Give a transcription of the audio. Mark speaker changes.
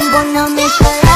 Speaker 1: Mbona umeshalala